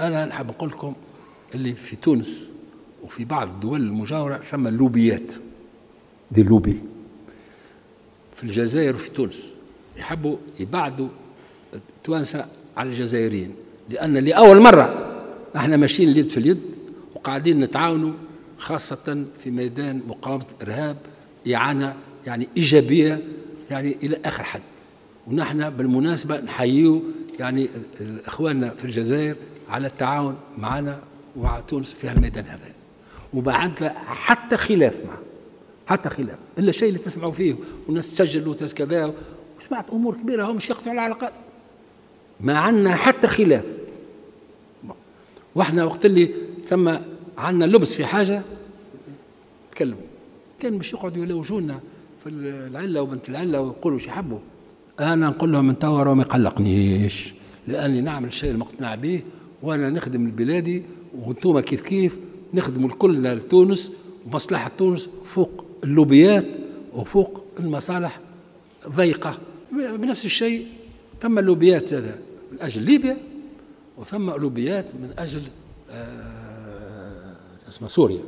أنا نحب نقول لكم اللي في تونس وفي بعض الدول المجاورة ثم اللوبيات. دي لوبي. في الجزائر وفي تونس. يحبوا يبعدوا التوانسه على الجزائريين. لأن لأول مرة إحنا ماشيين اليد في اليد وقاعدين نتعاونوا خاصة في ميدان مقاومة الارهاب إعانة يعني إيجابية يعني إلى آخر حد. ونحن بالمناسبة نحييه يعني إخواننا في الجزائر على التعاون معنا ومع تونس في هالميدان هذا. وما عندنا حتى خلاف معه حتى خلاف إلا الشيء اللي تسمعوا فيه والناس تسجل وتس كذا وسمعت أمور كبيرة هم مش يقطعوا العلاقات. ما عندنا حتى خلاف. وإحنا وقت اللي ثم عندنا لبس في حاجة تكلموا. كان مش يقعدوا يلوجونا في العلة وبنت العلة ويقولوا شو يحبوا أنا نقول لهم توا ما يقلقنيش لأني نعمل الشيء المقتنع به وأنا نخدم لبلادي وأنتم كيف كيف نخدموا الكل لتونس ومصلحة تونس فوق اللوبيات وفوق المصالح ضيقة. بنفس الشيء ثم اللوبيات هذا من أجل ليبيا وثم لوبيات من أجل آه اسمها سوريا.